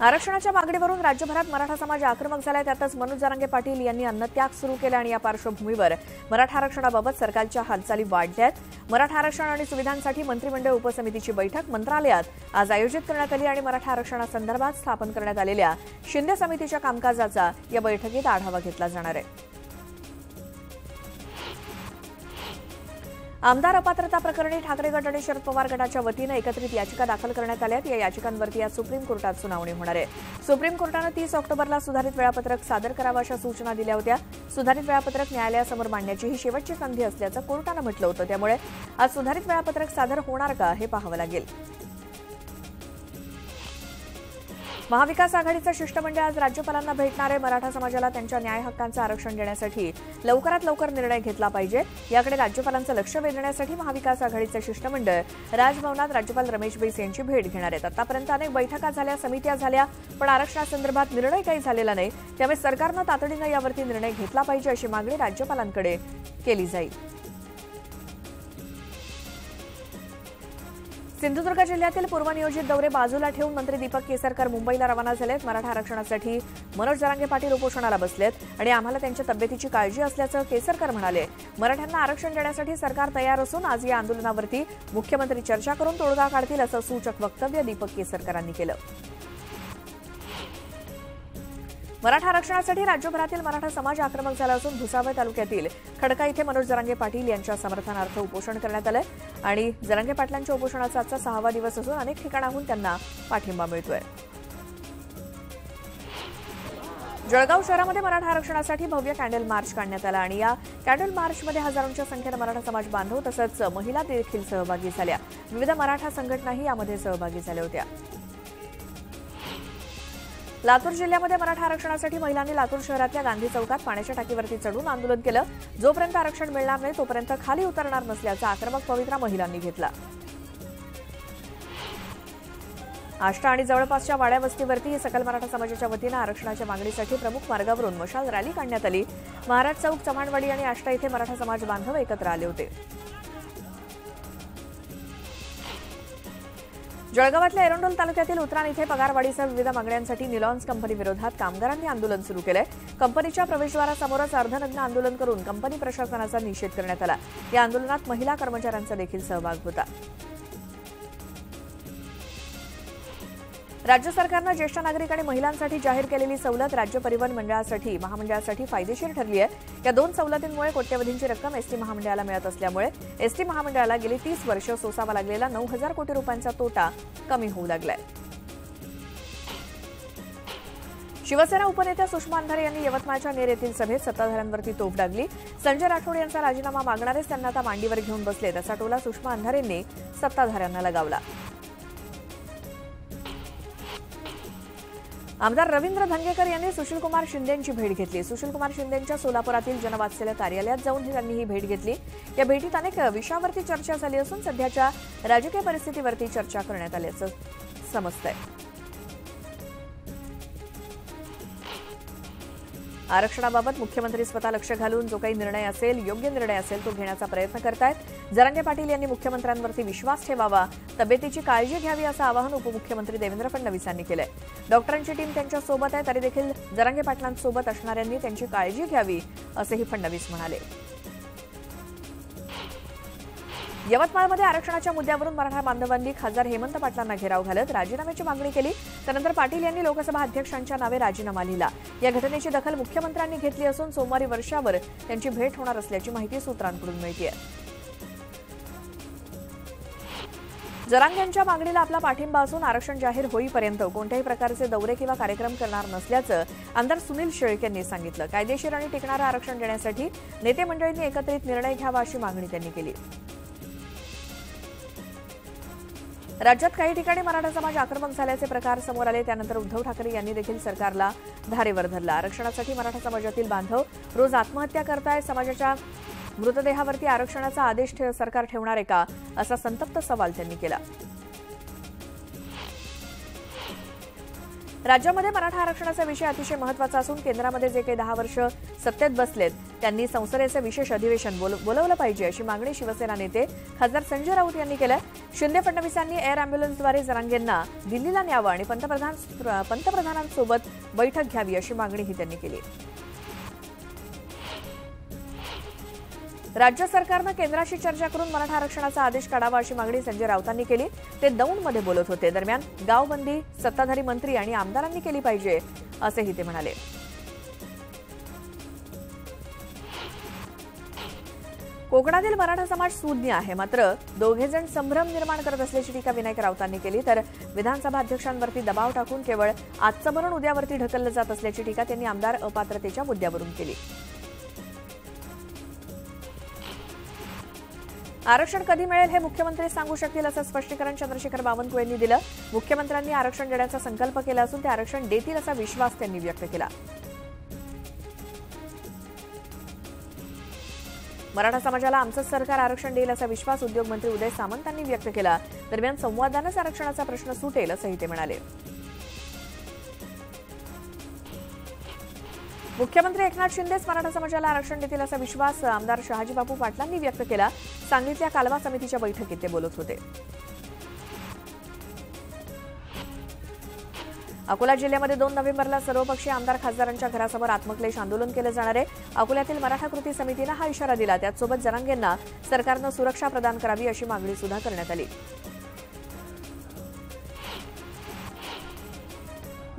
आरक्षणाच्या मागणीवरून राज्यभरात मराठा समाज आक्रमक झालाय. त्यातच मनोज जारांगे पाटील यांनी अन्नत्याग सुरू केला आणि या पार्श्वभूमीवर मराठा आरक्षणाबाबत सरकारच्या हालचाली वाढल्या आहेत मराठा आरक्षण आणि सुविधांसाठी मंत्रिमंडळ उपसमितीची बैठक मंत्रालयात आज आयोजित करण्यात आली आणि मराठा आरक्षणासंदर्भात स्थापन करण्यात आलेल्या शिंदे समितीच्या कामकाजाचा या बैठकीत आढावा घेतला जाणार आहे. आमदार अपात्रता प्रकरणी ठाकरे गट आणि शरद पवार गटाच्या वतीनं एकत्रित याचिका दाखल करण्यात आल्यात या याचिकांवरती आज सुप्रीम कोर्टात सुनावणी होणार आहे. सुप्रीम कोर्टानं तीस ऑक्टोबरला सुधारित वेळापत्रक सादर करावं अशा सूचना दिल्या होत्या. सुधारित वेळापत्रक न्यायालयासमोर मांडण्याची ही शेवटची संधी असल्याचं कोर्टानं म्हटलं होतं. त्यामुळे आज सुधारित वेळापत्रक सादर होणार का हे पाहावं लागेल. महाविकास आघाडीचं शिष्टमंडळ आज राज्यपालांना भेटणार आहे. मराठा समाजाला त्यांच्या न्याय हक्कांचं आरक्षण देण्यासाठी लवकरात लवकर निर्णय घेतला पाहिजे. याकडे राज्यपालांचं लक्ष वेधण्यासाठी महाविकास आघाडीचं शिष्टमंडळ राजभवनात राज्यपाल रमेश बैस यांची भेट घेणार आहेत. आतापर्यंत अनेक बैठका झाल्या समित्या झाल्या पण आरक्षणासंदर्भात निर्णय काही झालेला नाही. त्यामुळे सरकारनं तातडीनं यावरती निर्णय घेतला पाहिजे अशी मागणी राज्यपालांकडे केली जाईल. सिंधुदुर्ग जिल्ह्यातील पूर्वनियोजित दौरे बाजूला ठेवून मंत्री दीपक केसरकर मुंबईला रवाना झालेत. मराठा आरक्षणासाठी मनोज जरांगे पाटील उपोषणाला बसलेत आणि आम्हाला त्यांच्या तब्येतीची काळजी असल्याचं केसरकर म्हणाले. मराठ्यांना आरक्षण देण्यासाठी सरकार तयार असून आज या आंदोलनावरती मुख्यमंत्री चर्चा करून तोडगा काढतील असं सूचक वक्तव्य दीपक केसरकरांनी केलं. मराठा आरक्षणासाठी राज्यभरातील मराठा समाज आक्रमक झाला असून भुसावळ तालुक्यातील खडका इथे मनोज जरांगे पाटील यांच्या समर्थनार्थ उपोषण करण्यात आलंय. आणि जरांगे पाटलांच्या उपोषणाचा आजचा सहावा दिवस असून अनेक ठिकाणाहून त्यांना पाठिंबा मिळतोय. जळगाव शहरामध्ये मराठा आरक्षणासाठी भव्य कॅन्डल मार्च काढण्यात आला आणि या कॅन्डल मार्चमध्ये हजारोंच्या संख्येनं मराठा समाज बांधव तसंच महिला देखील सहभागी झाल्या. विविध मराठा संघटनाही यामध्ये सहभागी झाल्या होत्या. लातूर जिल्ह्यामध्ये मराठा आरक्षणासाठी महिलांनी लातूर शहरातल्या गांधी चौकात पाण्याच्या टाकीवरती चढून आंदोलन केलं. जोपर्यंत आरक्षण मिळणार नाही तोपर्यंत खाली उतरणार नसल्याचा आक्रमक पवित्रा महिलांनी घेतला. आष्टा आणि जवळपासच्या वाड्या वस्तीवरती सकल मराठा समाजाच्या वतीनं आरक्षणाच्या मागणीसाठी प्रमुख मार्गावरून मशाल रॅली काढण्यात आली. महाराज चौक चव्हाणवाडी आणि आष्टा इथे मराठा समाज बांधव एकत्र आले होते. जळगावातल्या एरंडोल तालुक्यातील उतराण इथे पगारवाढीसह विविध मागण्यांसाठी निलॉन्स कंपनी विरोधात कामगारांनी आंदोलन सुरू केलंय. कंपनीच्या प्रवेशद्वारासमोरच अर्धनग्न आंदोलन करून कंपनी प्रशासनाचा निषेध करण्यात आला. या आंदोलनात महिला कर्मचाऱ्यांचा देखील सहभाग होता. राज्य सरकारनं ज्येष्ठ नागरिक आणि महिलांसाठी जाहीर केलेली सवलत राज्य परिवहन मंडळासाठी महामंडळासाठी फायदेशीर ठरली आहे. या दोन सवलतींमुळे कोट्यवधींची रक्कम एसटी महामंडळाला मिळत असल्यामुळे एसटी महामंडळाला गेली तीस वर्ष सोसावा लागलेला नऊ हजार कोटी रुपयांचा तोटा कमी होऊ लागलाय. शिवसेना उपनेत्या सुषमा अंधारे यांनी यवतमाळच्या नेर येथील सभेत सत्ताधाऱ्यांवरती तोफ डागली. संजय राठोड यांचा राजीनामा मागणारेच त्यांना आता मांडीवर घेऊन बसले असा टोला सुषमा अंधारेंनी सत्ताधाऱ्यांना लगावला. आमदार रवींद्र धंगेकर यांनी सुशीलकुमार शिंदेची भेट घेतली. सुशीलकुमार शिंदेच्या सोलापुरातील जनवात्सल्य कार्यालयात जाऊन त्यांनी ही भेट घेतली. या भेटीत अनेक विषयावरती चर्चा झाली असून सध्याच्या राजकीय परिस्थितीवरती चर्चा करण्यात आल्याचं समजतंय. आरक्षणाबाबत मुख्यमंत्री स्वतः लक्ष घालून जो काही निर्णय असेल योग्य निर्णय असेल तो घेण्याचा प्रयत्न करतायत. जरांगे पाटील यांनी मुख्यमंत्र्यांवरती विश्वास ठेवावा तब्येतीची काळजी घ्यावी असं आवाहन उपमुख्यमंत्री देवेंद्र फडणवीस यांनी केलंय. डॉक्टरांची टीम त्यांच्यासोबत आहे तरी देखील जरांगे पाटलांसोबत असणाऱ्यांनी त्यांची काळजी घ्यावी असंही फडणवीस म्हणाले. यवतमाळमध्ये आरक्षणाच्या मुद्द्यावरून मराठा बांधवांनी खासदार हेमंत पाटलांना घेराव घालत राजीनाम्याची मागणी केली. त्यानंतर पाटील यांनी लोकसभा अध्यक्षांच्या नावे राजीनामा लिहिला. या घटनेची दखल मुख्यमंत्र्यांनी घेतली असून सोमवारी वर्षावर त्यांची भेट होणार असल्याची माहिती सूत्रांकडून मिळते जरांग यांच्या मागणीला आपला पाठिंबा असून आरक्षण जाहीर होईपर्यंत कोणत्याही प्रकारचे दौरे किंवा कार्यक्रम करणार नसल्याचं आमदार सुनील शेळके यांनी सांगितलं. कायदेशीर आणि टिकणारं आरक्षण देण्यासाठी नेते मंडळींनी एकत्रित निर्णय घ्यावा अशी मागणी त्यांनी केली. राज्यात काही ठिकाणी मराठा समाज आक्रमक झाल्याचे प्रकार समोर आले. त्यानंतर उद्धव ठाकरे यांनी देखील सरकारला धारेवर धरला. आरक्षणासाठी मराठा समाजातील बांधव रोज आत्महत्या करताय समाजाच्या मृतदेहावरती आरक्षणाचा आदेश ठेव सरकार ठेवणार आहे का? असा संतप्त सवाल त्यांनी केला. राज्यामध्ये मराठा आरक्षणाचा विषय अतिशय महत्त्वाचा असून केंद्रामध्ये जे काही दहा वर्ष सत्तेत बसलेत त्यांनी संसदेचं विशेष अधिवेशन बोलवलं पाहिजे अशी मागणी शिवसेना नेते खासदार संजय राऊत यांनी केलं शिंदे फडणवीसांनी एअर अँब्युलन्सद्वारे जरांगेंना दिल्लीला न्यावं आणि पंतप्रधान पंतप्रधानांसोबत बैठक घ्यावी अशी मागणीही त्यांनी केली. राज्य सरकारनं केंद्राशी चर्चा करून मराठा आरक्षणाचा आदेश काढावा अशी मागणी संजय राऊतांनी केली. ते दौंडमध्ये बोलत होते. दरम्यान गावबंदी सत्ताधारी मंत्री आणि आमदारांनी केली पाहिजे असेही ते म्हणाले. कोकणातील मराठा समाज सुज्ञ आहे. मात्र दोघे जण संभ्रम निर्माण करत असल्याची टीका विनायक राऊतांनी केली. तर विधानसभा अध्यक्षांवरती दबाव टाकून केवळ आजचं भरण उद्यावरती ढकललं जात असल्याची टीका त्यांनी आमदार अपात्रतेच्या मुद्द्यावरून केली. आरक्षण कधी मिळेल हे मुख्यमंत्री सांगू शकतील असं स्पष्टीकरण चंद्रशेखर बावनकुळे यांनी दिलं. मुख्यमंत्र्यांनी आरक्षण देण्याचा संकल्प केला असून ते आरक्षण देतील असा विश्वास त्यांनी व्यक्त केला. मराठा समाजाला आमचंच सरकार आरक्षण देईल असा विश्वास उद्योगमंत्री उदय सामंतांनी व्यक्त केला. दरम्यान संवादानंच आरक्षणाचा प्रश्न सुटेल असंही ते म्हणाले. मुख्यमंत्री एकनाथ शिंदेच मराठा समाजाला आरक्षण देतील असा विश्वास आमदार शहाजीबापू पाटलांनी व्यक्त केला. सांगलीतल्या कालवा समितीच्या बैठकीत ते बोलत होते. अकोला जिल्ह्यामध्ये दोन नोव्हेंबरला सर्वपक्षीय आमदार खासदारांच्या घरासमोर आत्मक्लेश आंदोलन केलं जाणार आहे. अकोल्यातील मराठा कृती समितीनं हा इशारा दिला. त्याचसोबत जरांगेंना सरकारनं सुरक्षा प्रदान करावी अशी मागणी सुद्धा करण्यात आली.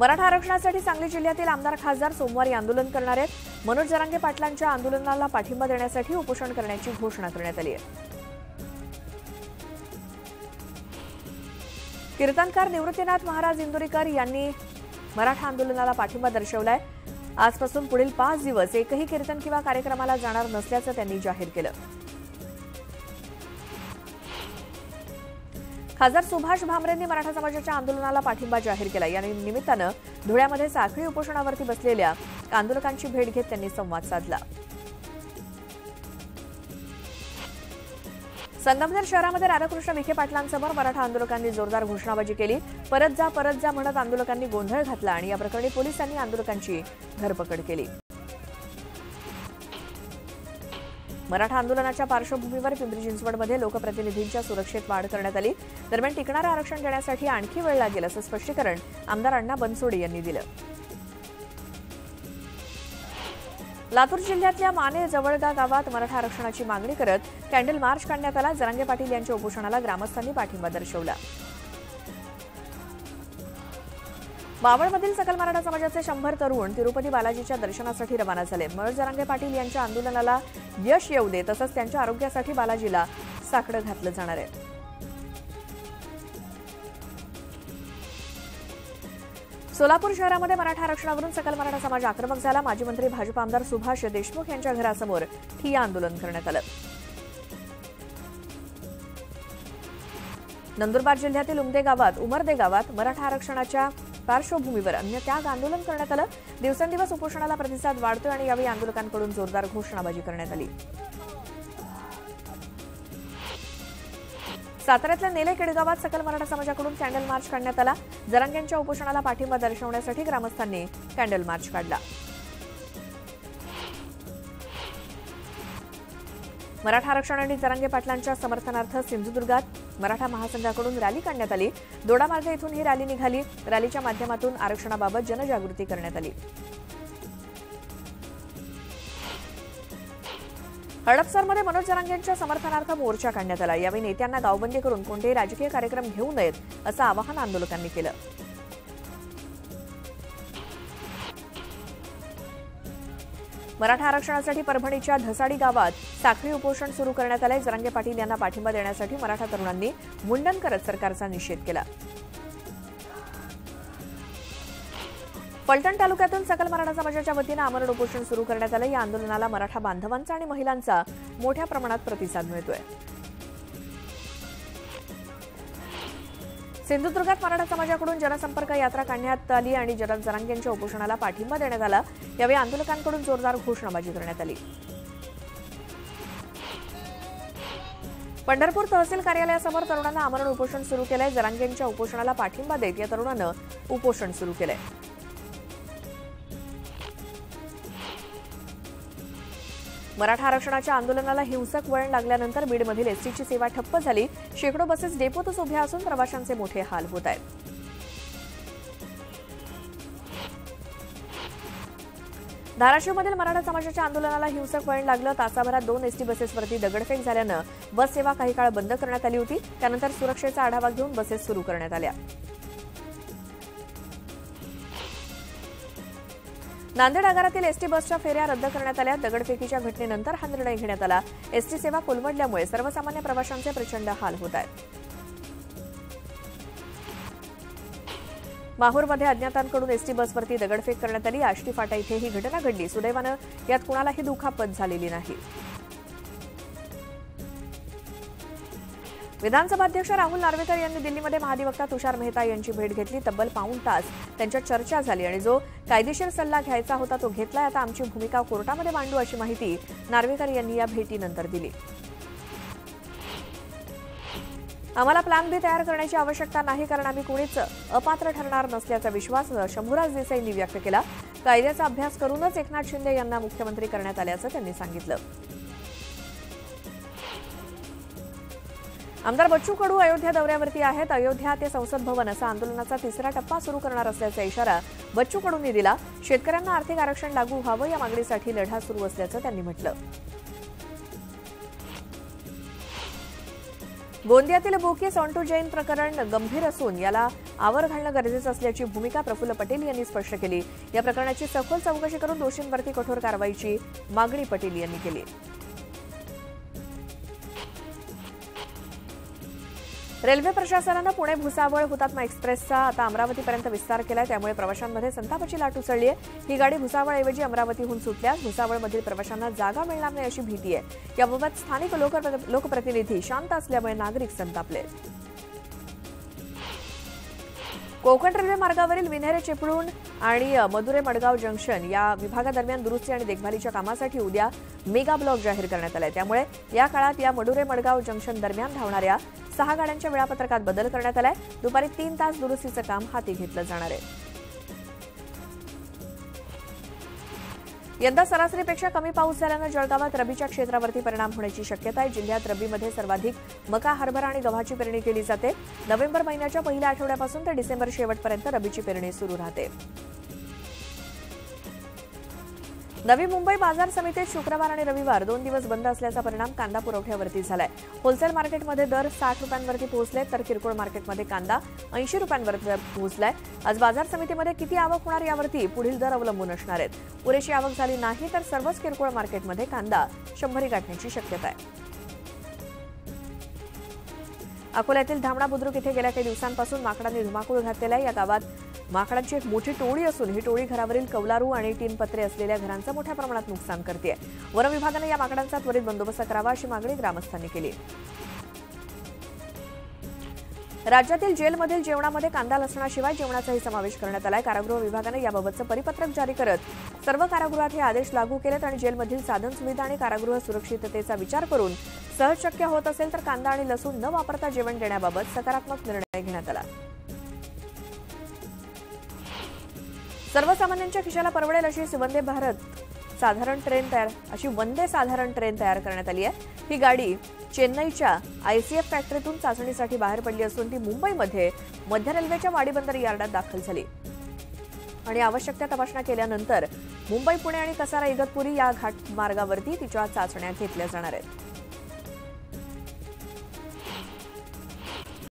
मराठा आरक्षणासाठी सांगली जिल्ह्यातील आमदार खासदार सोमवारी आंदोलन करणार आहेत. मनोज जरांगे पाटलांच्या आंदोलनाला पाठिंबा देण्यासाठी उपोषण करण्याची घोषणा करण्यात आली आहे. कीर्तनकार निवृत्तीनाथ महाराज इंदुरीकर यांनी मराठा आंदोलनाला पाठिंबा दर्शवलाय. आजपासून पुढील पाच दिवस एकही कीर्तन किंवा कार्यक्रमाला जाणार नसल्याचं त्यांनी जाहीर केलं. खासदार सुभाष भामरेंनी मराठा समाजाच्या आंदोलनाला पाठिंबा जाहीर केला. या निमित्तानं धुळ्यामध्ये साखळी उपोषणावरती बसलेल्या आंदोलकांची भेट घेत त्यांनी संवाद साधला. संगमनेर शहरामध्ये राधाकृष्ण विखे पाटलांसमोर मराठा आंदोलकांनी जोरदार घोषणाबाजी केली. परत जा परत जा म्हणत आंदोलकांनी गोंधळ घातला आणि या प्रकरणी पोलिसांनी आंदोलकांची धरपकड केली. मराठा आंदोलनाच्या पार्श्वभूमीवर पिंपरी चिंचवडमध्ये लोकप्रतिनिधींच्या सुरक्षेत वाढ करण्यात आली. दरम्यान टिकणारं आरक्षण देण्यासाठी आणखी वेळ लागेल असं स्पष्टीकरण आमदार अण्णा बनसोडे यांनी दिलं. लातूर जिल्ह्यातल्या माने जवळगा गावात मराठा आरक्षणाची मागणी करत कॅन्डल मार्च काढण्यात आला. जरांगे पाटील यांच्या उपोषणाला ग्रामस्थांनी पाठिंबा दर्शवला. मावळमधील सकल मराठा समाजाचे शंभर तरुण तिरुपती बालाजीच्या दर्शनासाठी रवाना झाले. मळ जरांगे पाटील यांच्या आंदोलनाला यश येऊ दे तसंच त्यांच्या आरोग्यासाठी बालाजीला साकडं घातलं जाणार आहे. सोलापूर शहरामध्ये मराठा आरक्षणावरून सकल मराठा समाज आक्रमक झाला. माजी मंत्री भाजप आमदार सुभाष देशमुख यांच्या घरासमोर ठिय्या आंदोलन करण्यात आलं. नंदुरबार जिल्ह्यातील उमदे गावात उमरदे गावात मराठा आरक्षणाच्या पार्श्वभूमीवर. म्हणजे अन्य त्याग आंदोलन करण्यात आलं. दिवसेंदिवस उपोषणाला प्रतिसाद वाढतोय आणि यावेळी आंदोलकांकडून जोरदार घोषणाबाजी करण्यात आली. साताऱ्यातल्या नेले केडगावात सकल मराठा समाजाकडून कॅन्डल मार्च काढण्यात आला. जरांग्यांच्या उपोषणाला पाठिंबा दर्शवण्यासाठी ग्रामस्थांनी कॅन्डल मार्च काढला. मराठा आरक्षण आणि जरांगे पाटलांच्या समर्थनार्थ सिंधुदुर्गात मराठा महासंघाकडून रॅली काढण्यात आली. दोडामार्ग येथून ही रॅली निघाली. रॅलीच्या माध्यमातून आरक्षणाबाबत जनजागृती करण्यात आली. हडपसरमध्ये मनोज जरांगेंच्या समर्थनार्थ मोर्चा काढण्यात आला. यावेळी नेत्यांना गावबंदी करून कोणतेही राजकीय कार्यक्रम घेऊ नयेत असं आवाहन आंदोलकांनी केलं. मराठा आरक्षणासाठी परभणीच्या धसाडी गावात साखळी उपोषण सुरू करण्यात आलंय. जरांगे पाटील यांना पाठिंबा देण्यासाठी मराठा तरुणांनी मुंडन करत सरकारचा निषेध केला. पलटण तालुक्यातून सकल मराठा समाजाच्या वतीनं आमरण उपोषण सुरू करण्यात आलं या आंदोलनाला मराठा बांधवांचा आणि महिलांचा मोठ्या प्रमाणात प्रतिसाद मिळतोय. सिंधुदुर्गात मराठा समाजाकडून जनसंपर्क यात्रा काढण्यात आली आणि जरद जरांगेंच्या उपोषणाला पाठिंबा देण्यात आला. यावेळी आंदोलकांकडून जोरदार घोषणाबाजी करण्यात आली. पंढरपूर तहसील कार्यालयासमोर तरुणांना आमरण उपोषण सुरू केलंय. जरांगेंच्या उपोषणाला पाठिंबा देत या तरुणानं उपोषण सुरू केलंय. मराठा आरक्षणाच्या आंदोलनाला हिंसक वळण लागल्यानंतर बीडमधील एसटीची सेवा ठप्प झाली. शेकडो बसेस डेपोतच उभ्या असून प्रवाशांचे मोठे हाल होत आहेत. धाराशिवमधील मराठा समाजाच्या आंदोलनाला हिंसक वळण लागलं. तासाभरात दोन एसटी बसेसवरती दगडफेक झाल्यानं बस सेवा काही काळ बंद करण्यात आली होती. त्यानंतर सुरक्षेचा आढावा घेऊन बसेस सुरू करण्यात आल्या. नांदेड आगारातील एसटी बसच्या फेऱ्या रद्द करण्यात आल्या. दगडफेकीच्या घटनेनंतर हा निर्णय घेण्यात आला. एसटी सेवा कोलमडल्यामुळे सर्वसामान्य प्रवाशांचे प्रचंड हाल होत आहेत. माहूरमध्ये अज्ञातांकडून एसटी बसवरती दगडफेक करण्यात आली. आष्टी फाटा इथे ही घटना घडली. सुदैवानं यात कुणालाही दुखापत झालेली नाही. विधानसभा अध्यक्ष राहुल नार्वेकर यांनी दिल्लीमध्ये महाधिवक्ता तुषार मेहता यांची भेट घेतली. तब्बल पाऊण तास त्यांच्यात चर्चा झाली आणि जो कायदेशीर सल्ला घ्यायचा होता तो घेतलाय. आता आमची भूमिका कोर्टामध्ये मांडू अशी माहिती नार्वेकर यांनी या भेटीनंतर दिली. आम्हाला प्लॅन बी तयार करण्याची आवश्यकता नाही कारण आम्ही कुणीच अपात्र ठरणार नसल्याचा विश्वास शंभूराज देसाईंनी व्यक्त केला. कायद्याचा अभ्यास करूनच एकनाथ शिंदे यांना मुख्यमंत्री करण्यात आल्याचं त्यांनी सांगितलं. आमदार बच्चू कडू अयोध्या दौऱ्यावरती आहेत. अयोध्या ते संसद भवन असा आंदोलनाचा तिसरा टप्पा सुरू करणार असल्याचा इशारा बच्चू कडूंनी दिला. शेतकऱ्यांना आर्थिक आरक्षण लागू व्हावं या मागणीसाठी लढा सुरू असल्याचं त्यांनी म्हटलं. गोंदियातील बोकी सॉन्टू जैन प्रकरण गंभीर असून याला आवर घालणं गरजेचं असल्याची भूमिका प्रफुल्ल पटेल यांनी स्पष्ट केली. या प्रकरणाची सखोल चौकशी करून दोषींवरती कठोर कारवाईची मागणी पटेल यांनी केली. रेल्वे प्रशासनानं पुणे भुसावळ हुतात्मा एक्सप्रेसचा आता अमरावतीपर्यंत विस्तार केलाय. त्यामुळे प्रवाशांमध्ये संतापाची लाट उसळली आहे ही गाडी भुसावळऐवजी अमरावतीहून सुटल्यास भुसावळमधील प्रवाशांना जागा मिळणार नाही अशी भीती आहे. याबाबत स्थानिक लोकप्रतिनिधी शांत असल्यामुळे नागरिक संतापले. कोकण रेल्वे मार्गावरील विन्हेरे चिपळूण आणि मधुरे मडगाव जंक्शन या विभागादरम्यान दुरुस्ती आणि देखभालीच्या कामासाठी उद्या मेगा ब्लॉक जाहीर करण्यात आलाय. त्यामुळे या काळात या मडुरे मडगाव जंक्शन दरम्यान धावणाऱ्या सहा गाड्यांच्या वेळापत्रकात बदल करण्यात आलाय. दुपारी तीन तास दुरुस्तीचं काम हाती घेतलं जाणार आहे. यंदा सरासरीपेक्षा कमी पाऊस झाल्यानं जळगावात रबीच्या क्षेत्रावरती परिणाम होण्याची शक्यता आहे. जिल्ह्यात रबीमध्ये सर्वाधिक मका हरभरा आणि गव्हाची पेरणी केली जाते. नोव्हेंबर महिन्याच्या पहिल्या आठवड्यापासून ते डिसेंबर शेवटपर्यंत रबीची पेरणी सुरू राहते. नवी मुंबई बाजार समितीत शुक्रवार आणि रविवार दोन दिवस बंद असल्याचा परिणाम कांदा पुरवठ्यावरती झालाय. होलसेल मार्केटमध्ये दर साठ रुपयांवरती पोहोचले तर किरकोळ मार्केटमध्ये कांदा ऐंशी रुपयांवरती पोहोचलाय. आज बाजार समितीमध्ये किती आवक होणार यावरती पुढील दर अवलंबून असणार आहेत. पुरेशी आवक झाली नाही तर सर्वच किरकोळ मार्केटमध्ये कांदा शंभरी गाठण्याची शक्यता आहे. अकोल्यातील धामणा बुद्रुक इथे गेल्या काही दिवसांपासून माकडांनी धुमाकूळ घातलेला या गावात माकडांची एक मोठी टोळी असून ही टोळी घरावरील कौलारू आणि टीन पत्रे असलेल्या घरांचं मोठ्या प्रमाणात नुकसान करते वनविभागानं या माकडांचा त्वरित बंदोबस्त करावा अशी मागणी ग्रामस्थांनी केली. राज्यातील जेलमधील जेवणामध्ये कांदा लसणाशिवाय जेवणाचाही समावेश करण्यात आलाय. कारागृह विभागानं याबाबतचं परिपत्रक जारी करत सर्व कारागृहात हे आदेश लागू केलेत आणि जेलमधील साधन सुविधा आणि कारागृह सुरक्षिततेचा विचार करून सहज शक्य होत असेल तर कांदा आणि लसूण न वापरता जेवण देण्याबाबत सकारात्मक निर्णय घेण्यात आला. सर्वसामान्यांच्या खिशाला परवडेल अशी वंदे भारत साधारण ट्रेन तयार अशी वंदे साधारण ट्रेन तयार करण्यात आली आहे. ही गाडी चेन्नईच्या आयसीएफ फॅक्टरीतून चाचणीसाठी बाहेर पडली असून ती मुंबईमध्ये मध्य रेल्वेच्या वाडीबंदर यार्डात दाखल झाली. आणि आवश्यक त्या तपासण्या केल्यानंतर मुंबई पुणे आणि कसारा इगतपुरी या घाट मार्गावरती तिच्या चाचण्या घेतल्या जाणार आहेत.